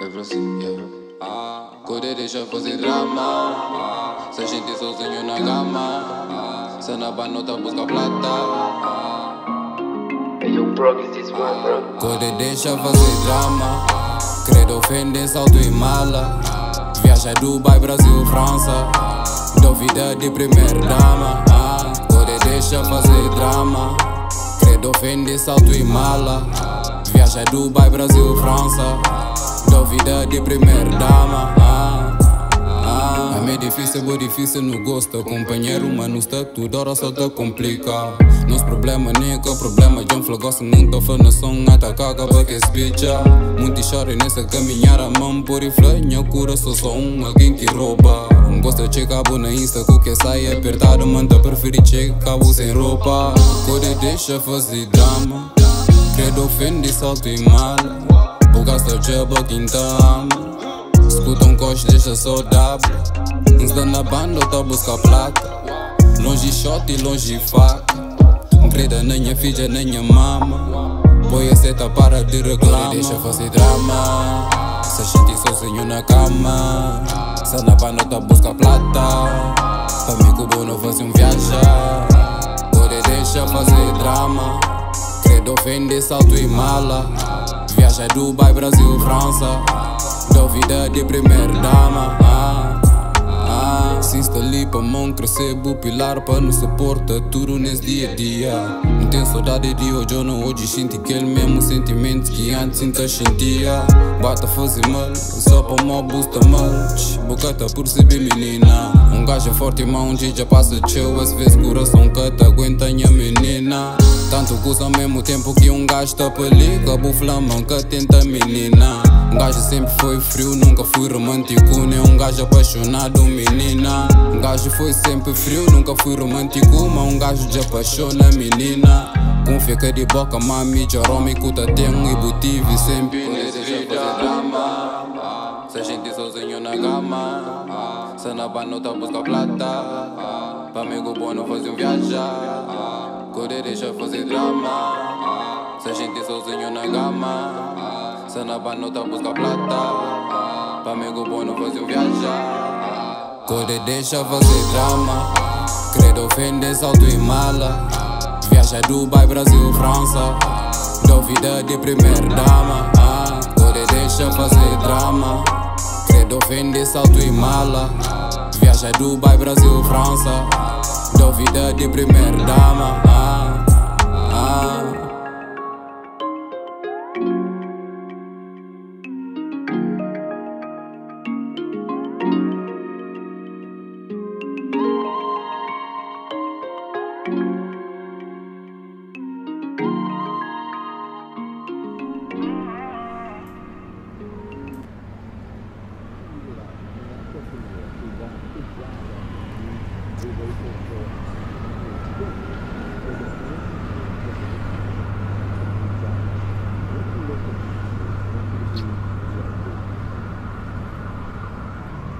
Yeah. Ah, Code deixa fazer drama. Ah, se a gente sozinho na gama. Ah, se na banota busca plata. Ah, Hey, yo, bro, is this one, bro? Code deixa fazer drama. Credo ofende salto e mala. Viaja Dubai, Brasil, França. Duvida de primeira dama. Code deixa fazer drama. Credo ofende salto e mala. Viaja Dubai, Brasil, França. Duvida de primeira dama. Ah, ah. É meio difícil, é difícil no gosto. Companheiro, mas no está tudo hora só te complica. Nos problema, nigga, problema. John Flagosto não tá falando som, atacar, acaba que esse bicha. Muito chora nessa caminhar a mão por e flanha, cura só só um, alguém que rouba. Um gosta de cabo na Insta, com que sai apertado, manda preferir check cabo sem roupa. Code deixa fazer drama. Credo ofende salto e mala. O gasta de quinta ama. Escuta um coche, deixa só W. Uns dá na banda, outra busca plata. Longe shot e longe faca. Creda na minha filha, na minha mama. Põe a seta para de reclamar. Deixa fazer drama. A gente sozinho na cama. Se na banda, outra busca plata. Pra mim, que bom não fazer um viajar. Pode deixa fazer drama. Credo ofende salto e mala. Viaja Dubai, Brasil, França. Duvida de primeira dama. Ah, Se instali pra mão crescer, pilar pra nos suporta tudo nesse dia a dia. Não tenho saudade de hoje, eu não hoje sinto aquele mesmo sentimento que antes sinta sentia. Bata fazer mal, só pra mal busta mal. Bocata por perceber menina. Um gajo forte, mão de já passa chill. Às vezes coração te aguenta minha menina. Tanto gosto ao mesmo tempo que um gajo tá ali. Cabo flama que tenta menina. Um gajo sempre foi frio, nunca fui romântico. Nem um gajo apaixonado, menina. Um gajo foi sempre frio, nunca fui romântico. Mas um gajo de apaixona, menina. Com fica de boca, mami, já rome, cuta tenho e butive sempre. Se a gente sozinho na gama Se na banota busca plata Pra amigo bom não fazer um viajar Code deixa fazer drama Se a gente sozinho na gama Se na banota busca plata. Pra amigo bom não fazer viajar. Code deixa fazer drama. Credo ofende salto e mala. Viaja Dubai, Brasil, França. Duvida de primeira dama. Ah, Code deixa fazer drama. Credo ofende salto e mala. Viaja Dubai, Brasil, França. Duvida de primeira dama. ah.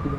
كده